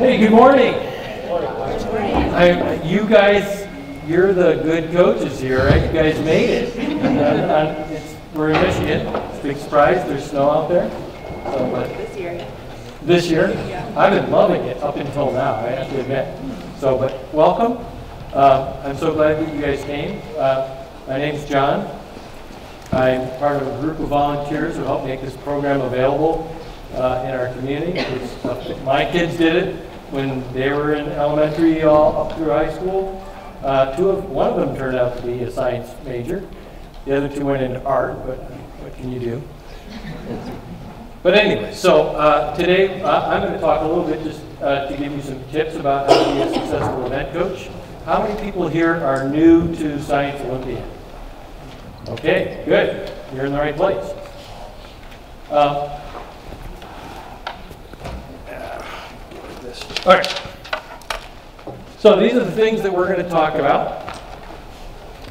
Hey, good morning. I, you guys, you're the good coaches here, right? You guys made it. Uh, it's, we're in Michigan. It's a big surprise. There's snow out there. So, but This year. this year, Yeah. I've been loving it up until now. I have to admit. So, but welcome. Uh, I'm so glad that you guys came. Uh, my name's John. I'm part of a group of volunteers who help make this program available uh, in our community. Uh, my kids did it when they were in elementary all up through high school. Uh, two of, one of them turned out to be a science major. The other two went into art, but what can you do? But anyway, so uh, today uh, I'm going to talk a little bit just uh, to give you some tips about how to be a successful event coach. How many people here are new to Science Olympiad? Okay, good. You're in the right place. Uh, all right. So these are the things that we're going to talk about.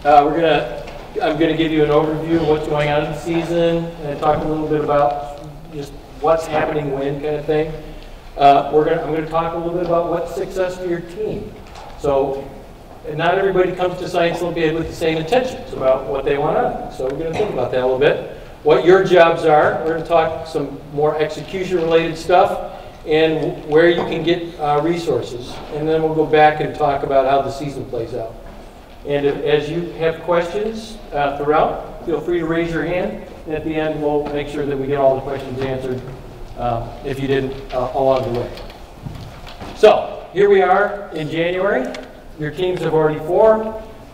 Uh, we're going to. I'm going to give you an overview of what's going on in the season and talk a little bit about just what's happening when kind of thing. Uh, we're going. To, I'm going to talk a little bit about what's success for your team. So not everybody comes to Science Olympiad with the same intentions about what they want to. So we're going to think about that a little bit. What your jobs are. We're going to talk some more execution-related stuff and where you can get uh, resources. And then we'll go back and talk about how the season plays out. And if, as you have questions uh, throughout, feel free to raise your hand. And at the end, we'll make sure that we get all the questions answered uh, if you didn't uh, along the way. So here we are in January. Your teams have already formed,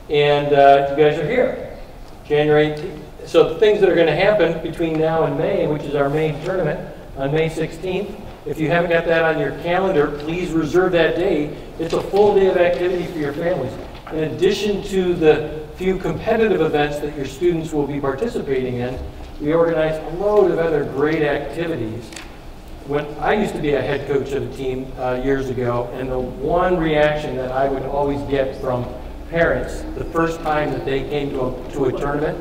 and uh, you guys are here. January 18th. So the things that are going to happen between now and May, which is our main tournament on May 16th, if you haven't got that on your calendar, please reserve that day. It's a full day of activity for your families. In addition to the few competitive events that your students will be participating in, we organize a load of other great activities. When I used to be a head coach of a team uh, years ago, and the one reaction that I would always get from parents the first time that they came to a, to a tournament,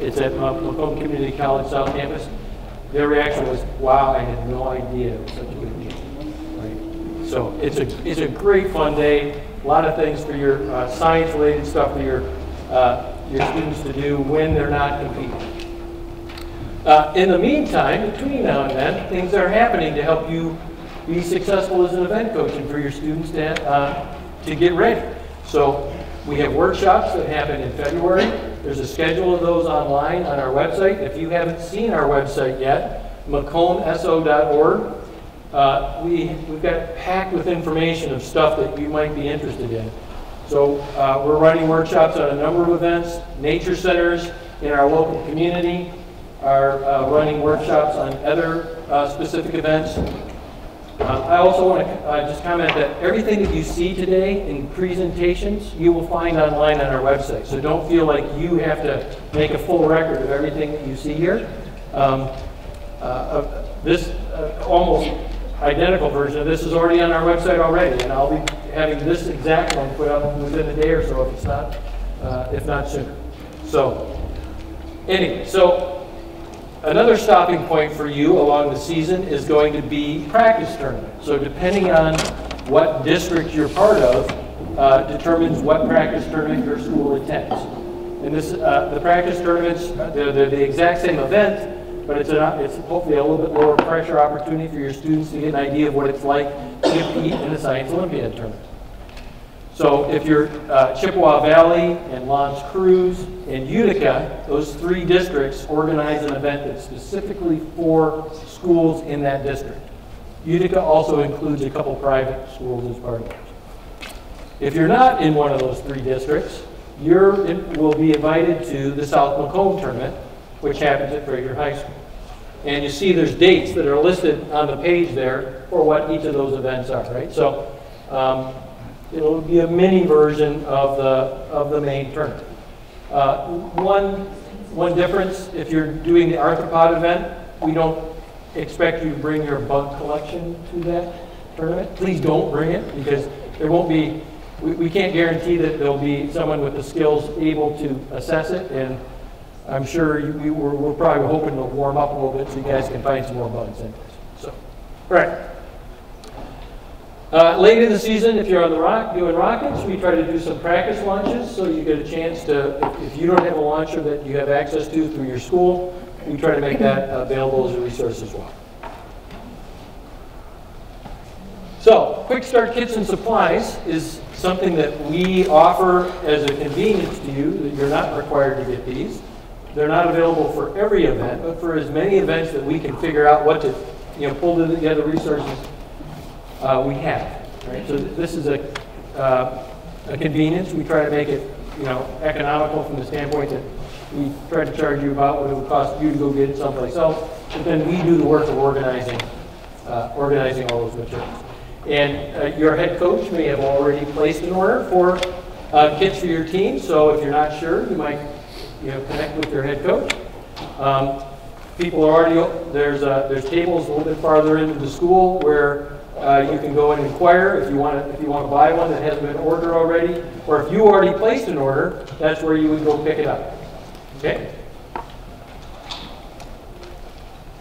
it's at uh, Community College South Campus, their reaction was, wow, I had no idea it was such a good deal. Right? So it's a, it's a great fun day. A lot of things for your uh, science-related stuff for your, uh, your students to do when they're not competing. Uh, in the meantime, between now and then, things are happening to help you be successful as an event coach and for your students to, uh, to get ready. So we have workshops that happen in February. There's a schedule of those online on our website. If you haven't seen our website yet, macombso.org, uh, we, we've got packed with information of stuff that you might be interested in. So uh, we're running workshops on a number of events. Nature centers in our local community are uh, running workshops on other uh, specific events. Uh, I also want to uh, just comment that everything that you see today in presentations, you will find online on our website. So don't feel like you have to make a full record of everything that you see here. Um, uh, this uh, almost identical version of this is already on our website already, and I'll be having this exact one put up within a day or so if it's not, uh, if not sooner. So, anyway, so Another stopping point for you along the season is going to be practice tournament. So depending on what district you're part of, uh, determines what practice tournament your school attends. And this, uh, the practice tournaments, they're, they're, the exact same event, but it's, a, it's hopefully a little bit lower pressure opportunity for your students to get an idea of what it's like to compete in the Science Olympiad tournament. So if you're uh, Chippewa Valley and L'Anse Creuse and Utica, those three districts organize an event that's specifically for schools in that district. Utica also includes a couple private schools as part of it. If you're not in one of those three districts, you will be invited to the South Macomb tournament, which happens at Fraser High School. And you see there's dates that are listed on the page there for what each of those events are, right? So um, it'll be a mini version of the, of the main tournament. Uh, one, one difference, if you're doing the arthropod event, we don't expect you to bring your bug collection to that tournament. Please don't bring it because there won't be, we, we can't guarantee that there'll be someone with the skills able to assess it and I'm sure you, we, we're, we're probably hoping to warm up a little bit so you guys can find some more bugs in So, all right. Uh, late in the season, if you're on the rock doing rockets, we try to do some practice launches so you get a chance to, if, if you don't have a launcher that you have access to through your school, we try to make that available as a resource as well. So, Quick Start Kits and Supplies is something that we offer as a convenience to you, that you're not required to get these. They're not available for every event, but for as many events that we can figure out what to, you know, pull together resources, uh, we have. Right? So th this is a, uh, a convenience. We try to make it, you know, economical from the standpoint that we try to charge you about what it would cost you to go get it someplace else, but then we do the work of organizing, uh, organizing all those materials. And uh, your head coach may have already placed an order for uh, kits for your team. So if you're not sure, you might you know, connect with your head coach. Um, people are already, there's, uh, there's tables a little bit farther into the school where uh, you can go and inquire if you want to if you want to buy one that hasn't been ordered already, or if you already placed an order, that's where you would go pick it up. Okay.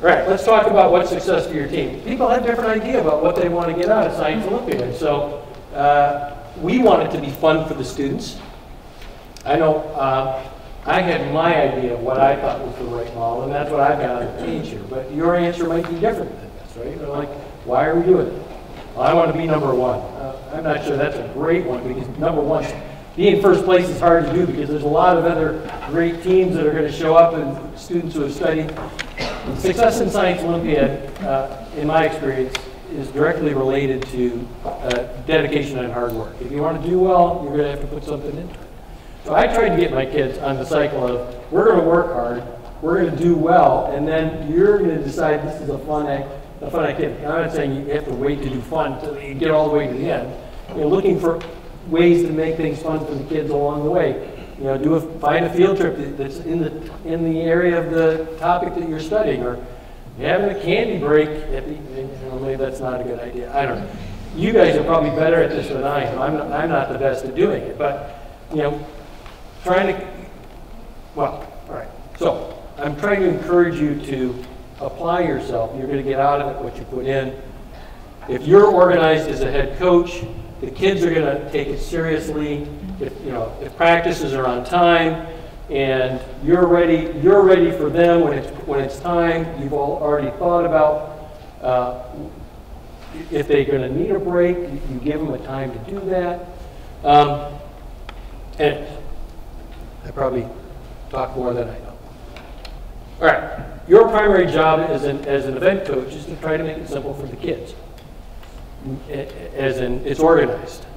All right, let's talk about what's success for your team. People have different idea about what they want to get out of Science Olympiad. So uh, we want it to be fun for the students. I know uh, I had my idea of what I thought was the right model, and that's what I've got on the page here. But your answer might be different than this, right? Like, why are we doing it? I want to be number one. Uh, I'm not sure that's a great one because number one, being first place is hard to do because there's a lot of other great teams that are going to show up and students who have studied Success in Science Olympiad, uh, in my experience, is directly related to uh, dedication and hard work. If you want to do well, you're going to have to put something into it. So I tried to get my kids on the cycle of we're going to work hard, we're going to do well, and then you're going to decide this is a fun act, a fun activity. I'm not saying you have to wait to do fun until you get all the way to the end. You're looking for ways to make things fun for the kids along the way you know, do a, find a field trip that's in the, in the area of the topic that you're studying, or having a candy break at the, you know, maybe that's not a good idea. I don't know. You guys are probably better at this than I am. I'm not, I'm not the best at doing it, but, you know, trying to, well, all right. So, I'm trying to encourage you to apply yourself. You're going to get out of it what you put in. If you're organized as a head coach, the kids are going to take it seriously if, you know, if practices are on time and you're ready, you're ready for them when it's, when it's time, you've all already thought about uh, if they're going to need a break, you, give them a time to do that. Um, and I probably talk more than I know. All right, your primary job as an, as an event coach is to try to make it simple for the kids, as in it's organized.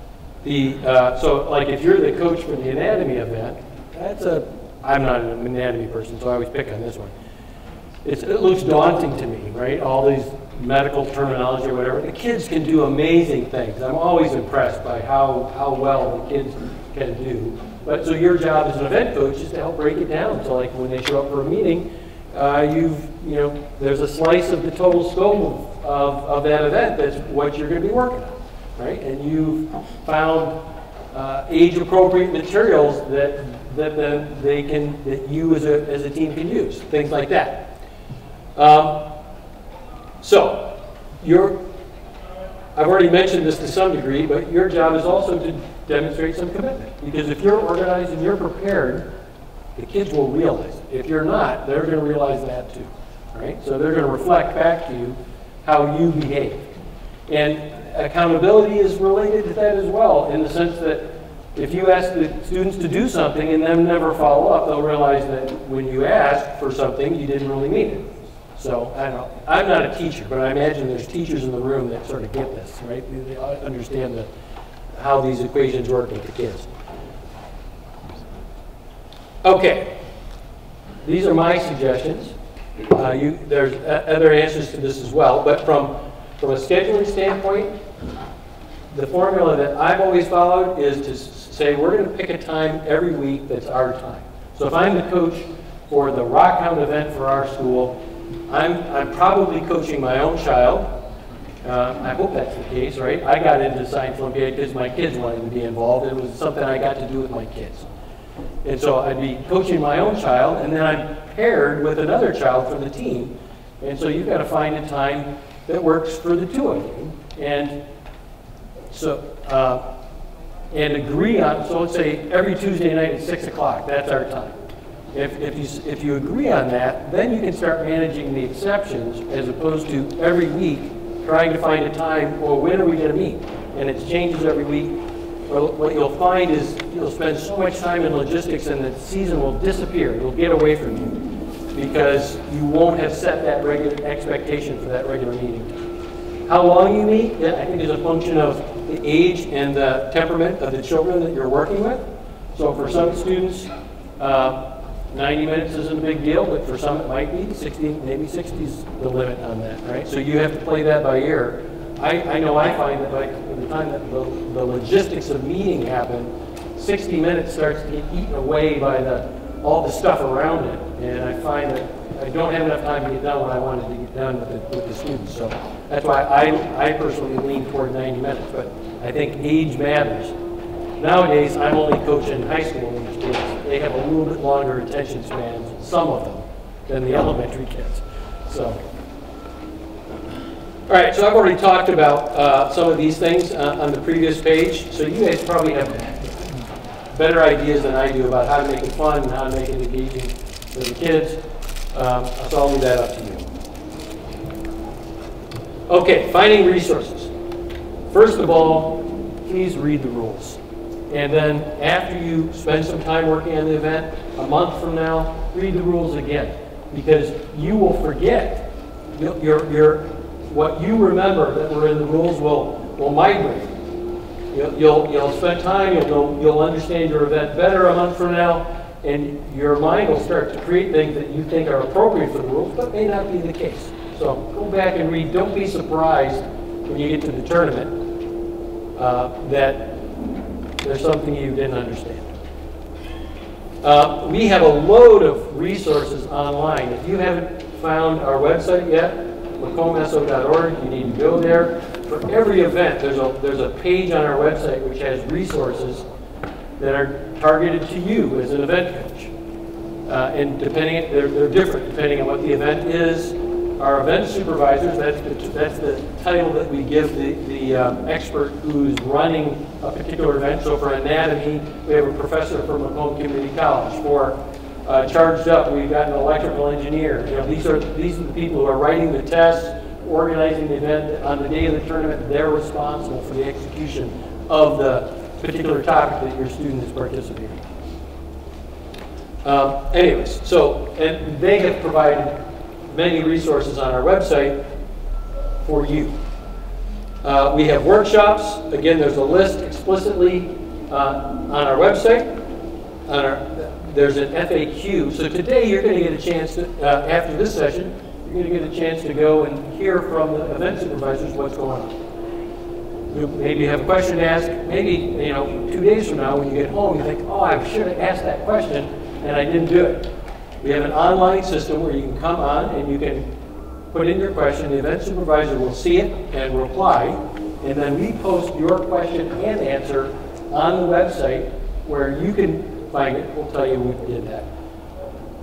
The, uh, so like if you're the coach for the anatomy event, that's a, I'm not an anatomy person, so I always pick on this one. It's, it looks daunting to me, right? All these medical terminology or whatever. The kids can do amazing things. I'm always impressed by how, how well the kids can do. But so your job as an event coach is to help break it down. So like when they show up for a meeting, uh, you've, you know, there's a slice of the total scope of, of, of that event that's what you're going to be working on right? And you've found uh, age-appropriate materials that that the, they can that you as a as a team can use, things like that. Um, so, your I've already mentioned this to some degree, but your job is also to demonstrate some commitment. Because if you're organized and you're prepared, the kids will realize it. If you're not, they're going to realize that too, right? So they're going to reflect back to you how you behave. And accountability is related to that as well, in the sense that if you ask the students to do something and them never follow up, they'll realize that when you asked for something, you didn't really mean it. So I don't. I'm not a teacher, but I imagine there's teachers in the room that sort of get this, right? They understand the, how these equations work with the kids. Okay. These are my suggestions. Uh, you, there's other answers to this as well, but from from a scheduling standpoint, the formula that I've always followed is to say we're going to pick a time every week that's our time. So if I'm the coach for the Rockhound event for our school, I'm, I'm probably coaching my own child. Uh, I hope that's the case, right? I got into Science Olympiad because my kids wanted to be involved. It was something I got to do with my kids. And so I'd be coaching my own child, and then I'm paired with another child from the team. And so you've got to find a time that works for the two of you. And So, uh, and agree on, so let's say every Tuesday night at 6 o'clock, that's our time. If, if, you, if you agree on that, then you can start managing the exceptions as opposed to every week trying to find a time, well, when are we going to meet? And it changes every week. What you'll find is you'll spend so much time in logistics and the season will disappear. It'll get away from you because you won't have set that regular expectation for that regular meeting. How long you meet, I think is a function of the age and the temperament of the children that you're working with. So for some students, uh, 90 minutes isn't a big deal, but for some it might be. 60, maybe 60 is the limit on that, right? So you have to play that by ear. I, I know I find that by the time that the, the logistics of meeting happen, 60 minutes starts to get eaten away by the all the stuff around it. And I find that I don't have enough time to get done what I wanted to get done with the, with the students. So that's why I, I personally lean toward 90 minutes. But I think age matters. Nowadays, I'm only coaching high school age kids. They have a little bit longer attention spans, some of them, than the elementary kids. So, all right, so I've already talked about uh, some of these things uh, on the previous page. So you guys probably have better ideas than I do about how to make it fun and how to make it engaging for the kids. Um, so I'll leave that up to you. Okay, finding resources. First of all, please read the rules. And then after you spend some time working on the event, a month from now, read the rules again. Because you will forget. Your, your, your, what you remember that were in the rules will, will migrate. You'll, you'll, you'll spend time, you'll, you'll understand your event better a month from now, and your mind will start to create things that you think are appropriate for the rules, but may not be the case. So go back and read. Don't be surprised when you get to the tournament uh, that there's something you didn't understand. Uh, we have a load of resources online. If you haven't found our website yet, macombso.org, you need to go there. For every event, there's a, there's a page on our website which has resources that are targeted to you as an event coach. Uh, and depending, they're, they're different depending on what the event is, our event supervisors, that's the, that's the title that we give the, the um, expert who's running a particular event. So for anatomy, we have a professor from Macomb Community College. For uh, charged up, we've got an electrical engineer. You know, these are, these are the people who are writing the tests, organizing the event. On the day of the tournament, they're responsible for the execution of the particular topic that your student is participating. Um, anyways, so, and they have provided many resources on our website for you. Uh, we have workshops. Again, there's a list explicitly uh, on our website. On our, there's an FAQ. So today you're going to get a chance to, uh, after this session, you're going to get a chance to go and hear from the event supervisors what's going on. Maybe you maybe have a question to ask. Maybe, you know, two days from now when you get home, you think, oh, I should have asked that question and I didn't do it. We have an online system where you can come on and you can put in your question. The event supervisor will see it and reply. And then we post your question and answer on the website where you can find it. We'll tell you we did that.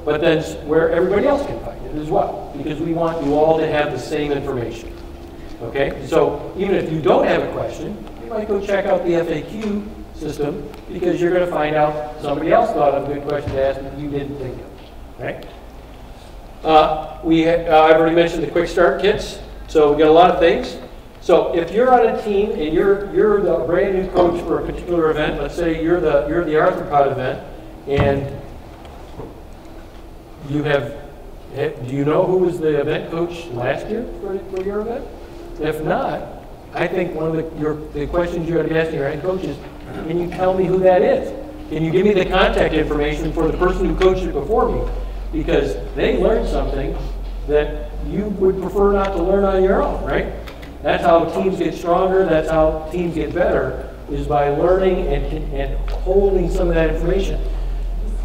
But then where everybody else can find it as well, because we want you all to have the same information. Okay? So even if you don't have a question, you might go check out the FAQ system because you're going to find out somebody else thought of a good question to ask that you didn't think of. Right? Uh, we uh, I've already mentioned the quick start kits, so we got a lot of things. So if you're on a team and you're you're the brand new coach for a particular event, let's say you're the you're the arthropod event, and you have eh, do you know who was the event coach last year for, for your event? If not, I think one of the, your, the questions you ought to be asking your head coach is, can you tell me who that is? Can you give me the contact information for the person who coached it before me? because they learned something that you would prefer not to learn on your own, right? That's how teams get stronger, that's how teams get better, is by learning and, and holding some of that information.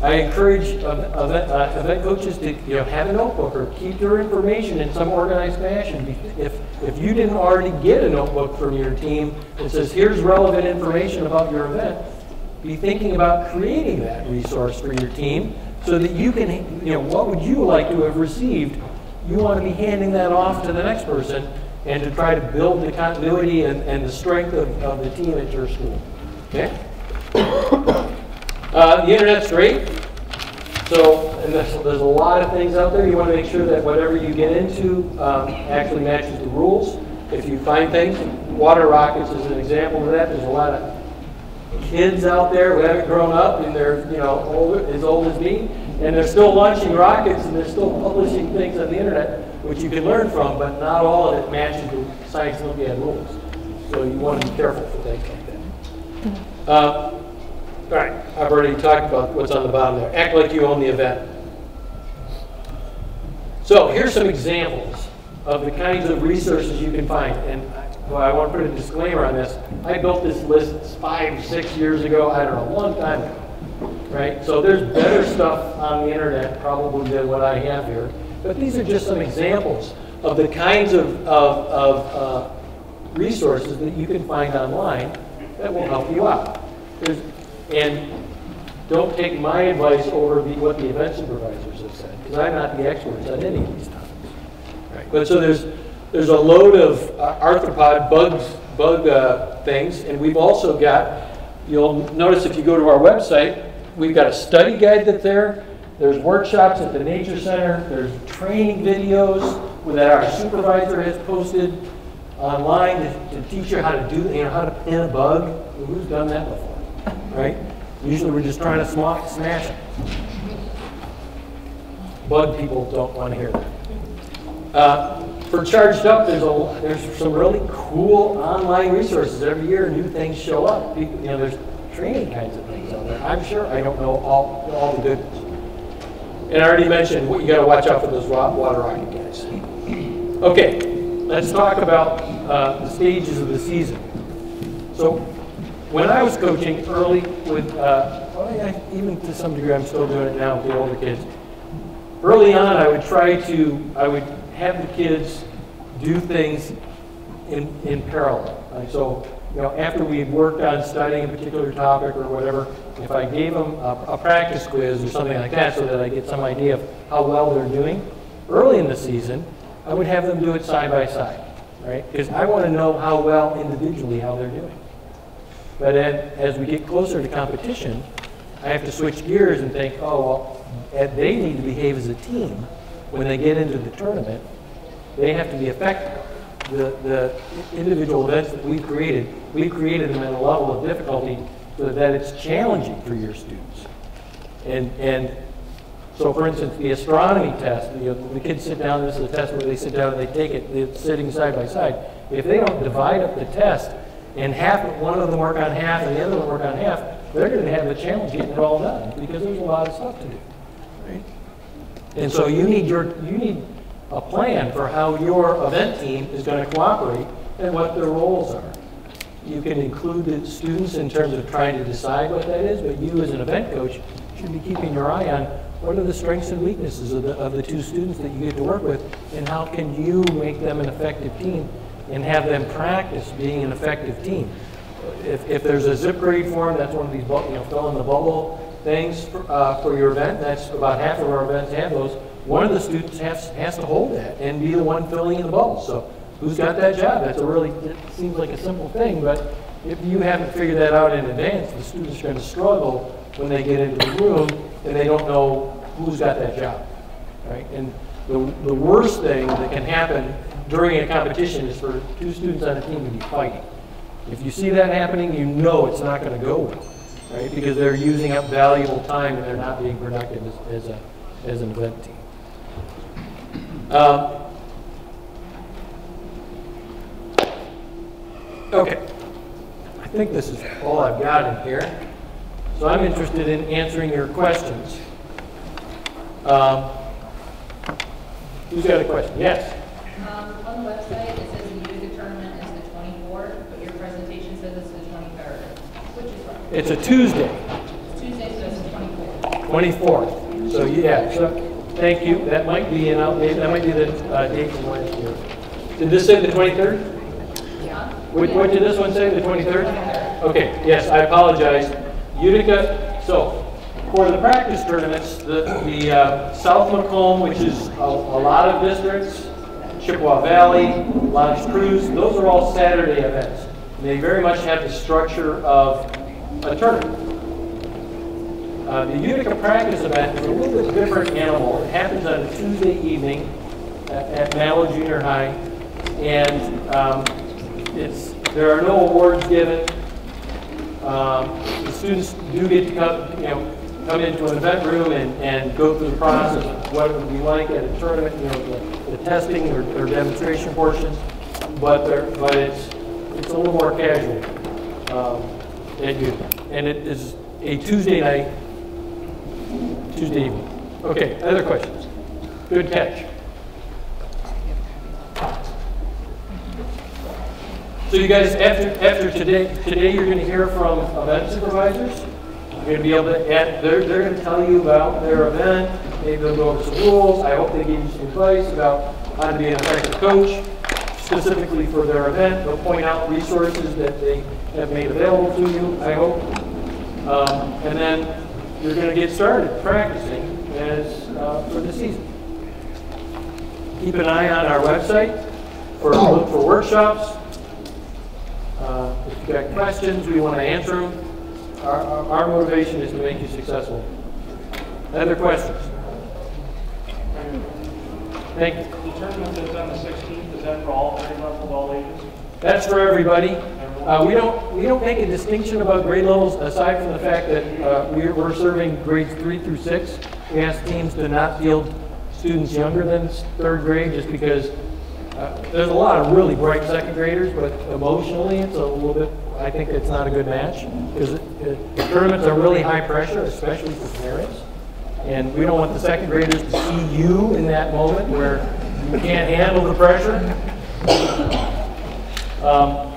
I encourage event, uh, event coaches to you know, have a notebook or keep your information in some organized fashion. If, if you didn't already get a notebook from your team that says, here's relevant information about your event, be thinking about creating that resource for your team so that you can, you know, what would you like to have received? You want to be handing that off to the next person and to try to build the continuity and, and the strength of, of the team at your school. Okay? Uh, the internet's great. So, and there's, there's a lot of things out there. You want to make sure that whatever you get into um, actually matches the rules. If you find things, water rockets is an example of that. There's a lot of kids out there who haven't grown up and they're, you know, older, as old as me, and they're still launching rockets and they're still publishing things on the internet, which you can learn from, but not all of it matches the Science Olympiad rules. So you want to be careful for things like that. Uh, all right, I've already talked about what's on the bottom there. Act like you own the event. So here's some examples of the kinds of resources you can find. And well, I want to put a disclaimer on this. I built this list five, six years ago, I don't know, a long time ago. Right? So there's better stuff on the internet probably than what I have here. But these are just some examples of the kinds of, of, of uh, resources that you can find online that will help you out. There's, and don't take my advice over the, what the event supervisors have said, because I'm not the expert on any of these topics. Right. But so there's there's a load of uh, arthropod bugs, bug uh, things, and we've also got. You'll notice if you go to our website, we've got a study guide that's there. There's workshops at the Nature Center. There's training videos that our supervisor has posted online to, teach you how to do, you know, how to pin a bug. Who's done that before? right? Usually we're just trying to smash it. Bug people don't want to hear that. Uh, for Charged Up, there's, a, there's some really cool online resources. Every year, new things show up. People, you know, there's training kinds of things out there. I'm sure I don't know all, all the good. And I already mentioned what you got to watch out for those water rocket guys. Okay, let's talk about uh, the stages of the season. So when I was coaching early with, uh, I, even to some degree, I'm still doing it now with the older kids. Early on, I would try to, I would have the kids do things in, in parallel. So, you know, after we worked on studying a particular topic or whatever, if I gave them a, a practice quiz or something like that so that I get some idea of how well they're doing, early in the season, I would have them do it side by side, right? Because I want to know how well individually how they're doing. But then, as we get closer to competition, I have to switch gears and think, oh, well, eh, they need to behave as a team when they get into the tournament. They have to be effective. The, the individual events that we've created, we've created them at a level of difficulty that it's challenging for your students. And, and so, for instance, the astronomy test, know, the kids sit down, this is a test where they sit down and they take it, they're sitting side by side. If they don't divide up the test and half one of them work on half and the other one work on half, they're going to have the challenge getting it all done because there's a lot of stuff to do. Right? And so you need your you need a plan for how your event team is going to cooperate and what their roles are. You can include the students in terms of trying to decide what that is, but you as an event coach should be keeping your eye on what are the strengths and weaknesses of the, of the two students that you get to work with, and how can you make them an effective team and have them practice being an effective team. If, if there's a zip grade form, that's one of these, you know, fill in the bubble things for, uh, for your event. That's about half of our events have those. One of the students has, has to hold that and be the one filling in the bubble. So who's got that job? That's a really, it seems like a simple thing, but if you haven't figured that out in advance, the students are going to struggle when they get into the room and they don't know who's got that job, right? And the, the worst thing that can happen during a competition is for two students on a team to be fighting. If you see that happening, you know it's not going to go well, right? Because they're using up valuable time and they're not being productive as, as, a, as an event team. Um, okay. I think this is all I've got in here. So I'm interested in answering your questions. Um, who's got a question? Yes? Um, on the website, it says the Utica tournament is the 24th, but your presentation says it's the 23rd. Which is right? It's a Tuesday, It's Tuesday, so it's the 24th. 24th. So yeah, so, thank you. That might be an outdated, that might be the uh, date from last year. Did this say the 23rd? What, what did this one say, the 23rd? Okay, yes, I apologize. Utica, so for the practice tournaments, the, the uh, South Macomb, which is a, a lot of districts, Chippewa Valley, L'Anse Creuse, those are all Saturday events. They very much have the structure of a tournament. Uh, the Utica practice event is a little bit different animal. It happens on a Tuesday evening at, at Malow Junior High, and um, it's there are no awards given. Um, the students do get to come, you know, come into an event room and, and go through the process of what it would be like at a tournament, you know, the, the testing or, or demonstration portions, but but it's it's a little more casual um, at Utica, and it is a Tuesday night Tuesday evening. Okay, other questions? Good catch. So you guys, after, after today, today you're going to hear from event supervisors. You're going to be able to, add, they're, they're going to tell you about their event. Maybe they'll go over some rules. I hope they give you some advice about how to be an effective coach, specifically for their event. They'll point out resources that they have made available to you, I hope. Um, and then you're going to get started practicing as uh, for the season. Keep an eye on our website for look for workshops. If you've got questions, we want to answer them. Our, our, our motivation is to make you successful. Other questions? Thank you. The tournament is on the 16th, is that for all grade levels, all ages? That's for everybody. Uh, we don't we don't make a distinction about grade levels aside from the fact that uh, we're, we're serving grades three through six. We ask teams to not field students younger than third grade just because uh, there's a lot of really bright second graders, but emotionally it's a little bit. I think it's not a good match because the tournaments are really high pressure, especially for parents. And we don't want the second graders to see you in that moment where you can't handle the pressure. Um,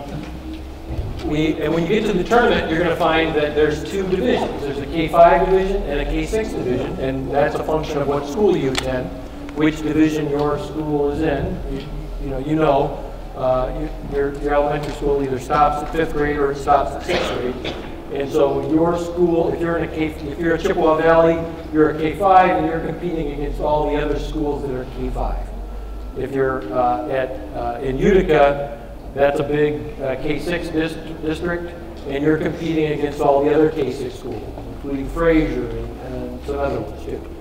we, and when you get to the tournament, you're going to find that there's two divisions. There's a K5 division and a K6 division, and that's a function of what school you attend, which division your school is in. You, know, you know uh, your, your elementary school either stops at fifth grade or it stops at sixth grade. And so your school, if you're in a K, if you're at Chippewa Valley, you're a K5, and you're competing against all the other schools that are K5. If you're uh, at uh, in Utica, that's a big uh, K6 dis district, and you're competing against all the other K6 schools, including Fraser and, and some other ones too.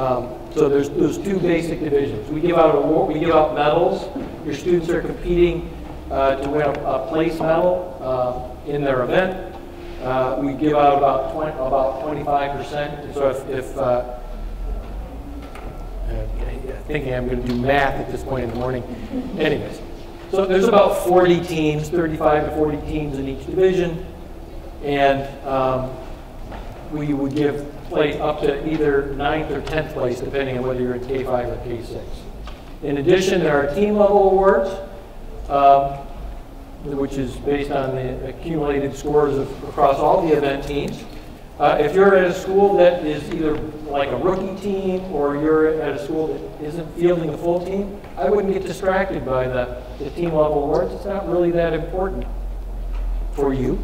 Um, so there's those two basic divisions. We give out award, we give out medals. Your students are competing uh, to win a, a place medal uh, in their event. Uh, we give out about 20, about 25%. So if, if uh, thinking I'm going to do math at this point in the morning. Anyways, so there's about 40 teams, 35 to 40 teams in each division, and um, we would give place up to either ninth or 10th place, depending on whether you're in K5 or K6. In addition, there are team level awards, um, which is based on the accumulated scores of, across all the event teams. Uh, if you're at a school that is either like a rookie team or you're at a school that isn't fielding a full team, I wouldn't get distracted by the, the team level awards. It's not really that important for you.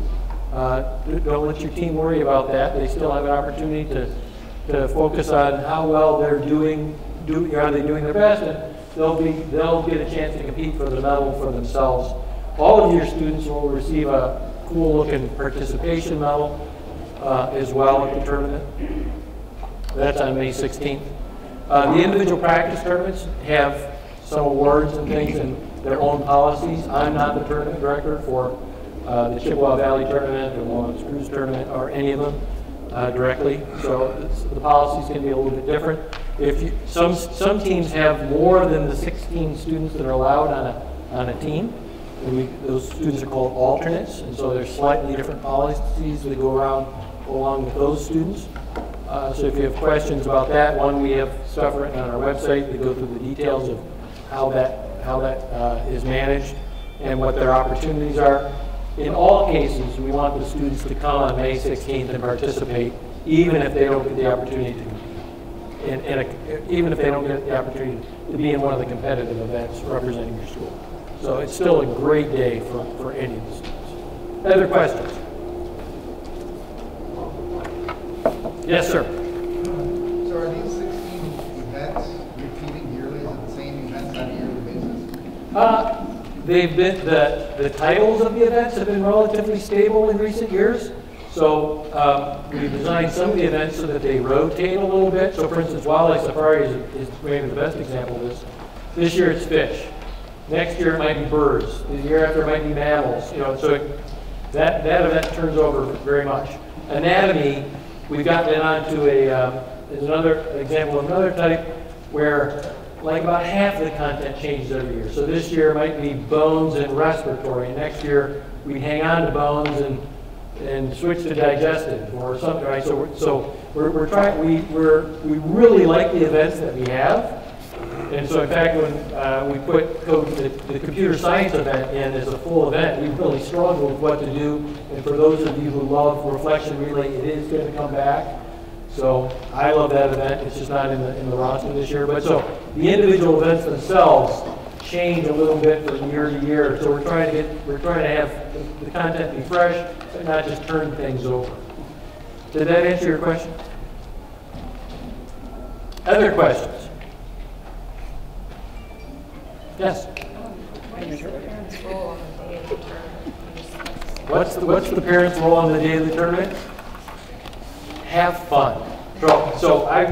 Uh, don't let your team worry about that. They still have an opportunity to, to focus on how well they're doing, do, are they doing their best, and they'll, be, they'll get a chance to compete for the medal for themselves. All of your students will receive a cool looking participation medal uh, as well at the tournament. That's on May 16th. Uh, the individual practice tournaments have some awards and things and their own policies. I'm not the tournament director for uh, the Chippewa Valley tournament, the L'Anse Creuse tournament, or any of them uh, directly. So the policies can be a little bit different. If you, some some teams have more than the 16 students that are allowed on a on a team, we, those students are called alternates, and so there's slightly different policies that go around along with those students. Uh, so if you have questions about that, one, we have stuff written on our website that go through the details of how that, how that uh, is managed and what their opportunities are. In all cases, we want the students to come on May 16th and participate, even if they don't get the opportunity to. And, and a, even if they don't get the opportunity to be in one of the competitive events representing your school. So it's still a great day for, for any of the students. Other questions? Yes, sir. So are these 16 events repeating yearly? Is it the same events on a yearly basis? Uh, They've been, the, the titles of the events have been relatively stable in recent years. So um, we designed some of the events so that they rotate a little bit. So for instance, Wildlife Safari is, is maybe the best example of this. This year it's fish. Next year it might be birds. The year after it might be mammals. You know, so it- that, that event turns over very much. Anatomy, we've gotten onto a, um, is another example of another type where like about half the content changes every year. So this year might be bones and respiratory. And Next year we hang on to bones and, and switch to digestive or something, right? So, we're, so we're, we're trying, we, we're, we really like the events that we have. And so in fact, when uh, we put the, the computer science event in as a full event, we really struggled with what to do. And for those of you who love Reflection Relay, it is going to come back. So I love that event. It's just not in the, in the roster this year. But so the individual events themselves change a little bit from year to year. So we're trying to get, we're trying to have the, content be fresh, but not just turn things over. Did that answer your question? Other questions? Yes? What's the, what's the parents' role on the day of the tournament? Have fun. So, so I,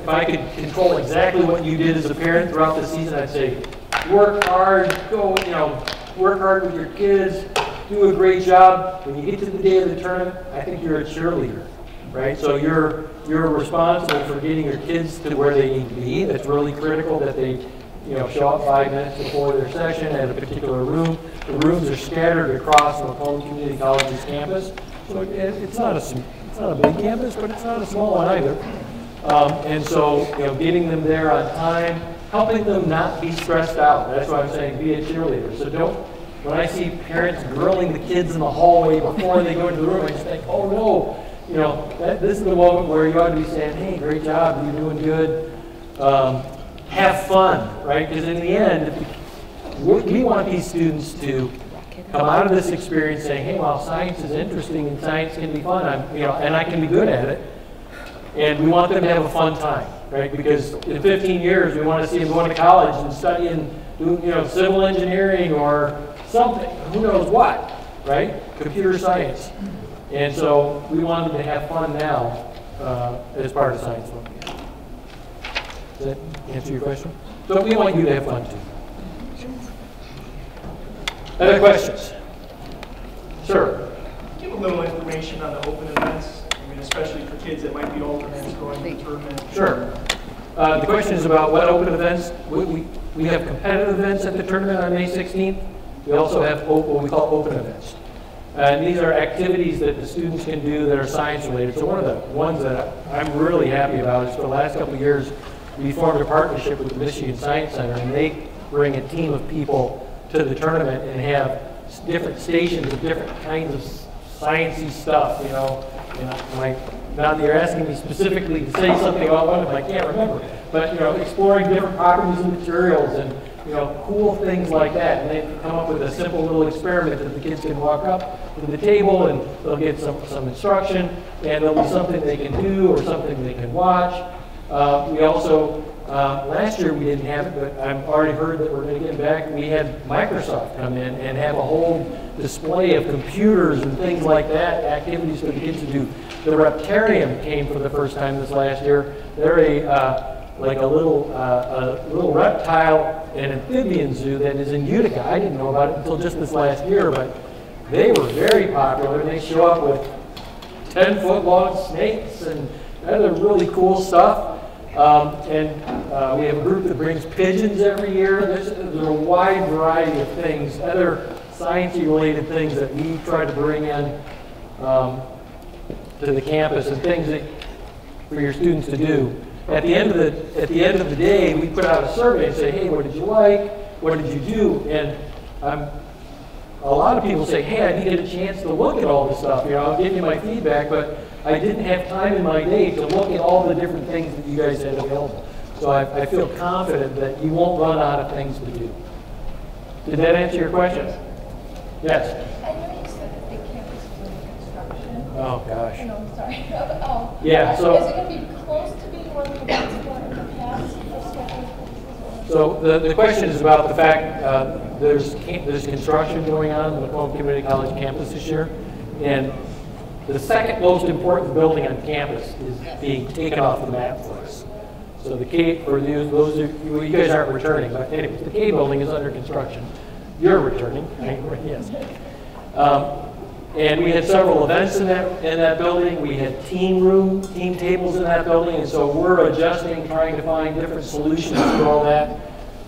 if I could control exactly what you did as a parent throughout the season, I'd say, work hard, go, you know, work hard with your kids, do a great job. When you get to the day of the tournament, I think you're a cheerleader, right? So you're, you're responsible for getting your kids to where they need to be. That's really critical that they, you know, show up five minutes before their session at a particular room. The rooms are scattered across the Macomb Community College's campus. So it, it's not a, it's not a big campus, but it's not a small one either. Um, and so, you know, getting them there on time, helping them not be stressed out. That's why I'm saying be a cheerleader. So don't, when I see parents grilling the kids in the hallway before they go into the room, I just think, oh no, you know, that, this is the moment where you ought to be saying, hey, great job, you're doing good. Um, have fun, right? Because in the end, we, we want these students to come out of this experience saying, hey, well, science is interesting and science can be fun, I'm, you know, and I can be good at it. And we want them to have a fun time, right? Because in 15 years, we want to see them going to college and studying, you know, civil engineering or something, who knows what, right? Computer science. And so we want them to have fun now uh, as part of Science. Does that answer your question? So we want you to have fun too. Other questions? Sir? Give a little information on the open events, I mean, especially for kids that might be alternates going to the tournament. Sure. Uh, The question is about what open events, we, we we have competitive events at the tournament on May 16th. We also have what we call open events. And these are activities that the students can do that are science related. So one of the ones that I'm really happy about is for the last couple of years, we formed a partnership with the Michigan Science Center and they bring a team of people to the tournament and have different stations of different kinds of sciencey stuff, you know. And I'm like, now that you're asking me specifically to say something about one of them, I can't remember. But, you know, exploring different properties of materials and, you know, cool things like that. And they come up with a simple little experiment that the kids can walk up to the table and they'll get some, some instruction and there'll be something they can do or something they can watch. Uh, we also, uh, last year we didn't have it, but I've already heard that we're going to get back. We had Microsoft come in and have a whole display of computers and things like that, activities for the kids to do. The Reptarium came for the first time this last year. They're a, uh, like a little, uh, a little reptile and amphibian zoo that is in Utica. I didn't know about it until just this last year, but they were very popular. They show up with 10 foot long snakes and other really cool stuff. Um, and uh, we have a group that brings pigeons every year. There's, there's a wide variety of things, other sciencey related things that we try to bring in um, to the campus and things that for your students to do. At the end of the at the end of the day, we put out a survey and say, hey, what did you like? What did you do? And um, a lot of people say, hey, I didn't get a chance to look at all this stuff. You know, I'll give you my feedback, but I didn't have time in my day to look at all the different things that you guys had available. So I, I feel confident that you won't run out of things to do. Did that answer your question? Yes. I know you said that the campus is under construction. Oh, gosh. No, I'm sorry. Oh. Yeah, so- Is it going to be close to being one of the ones that in the past So the, the question is about the fact, uh, there's, there's construction going on in the Macomb Community College campus this year. And the second most important building on campus is being taken off the map for us. So the K, for you, those of you, you guys aren't returning, but anyways, the K building is under construction. You're returning, right? yes. Um, And we had several events in that, in that building. We had team room, team tables in that building, and so we're adjusting, trying to find different solutions for all that.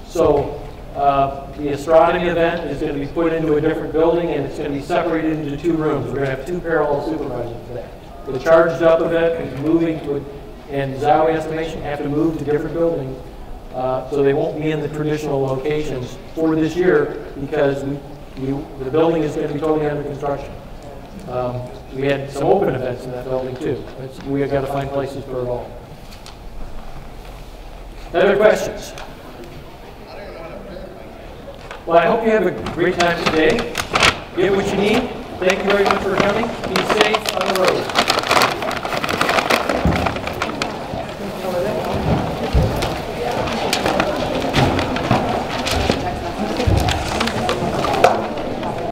So, uh, the astronomy event is gonna be put into a different building, and it's gonna be separated into two rooms. We're gonna have two parallel supervisors for that. The charged up event is moving to, and Zowie estimation have to move to different buildings. Uh, so they won't be in the traditional locations for this year, because we, we, the building is gonna be totally under construction. Um, We had some open events in that building too. It's- We have got to find places for it all. Other questions? Well, I hope you have a great time today. Get what you need. Thank you very much for coming. Be safe on the road.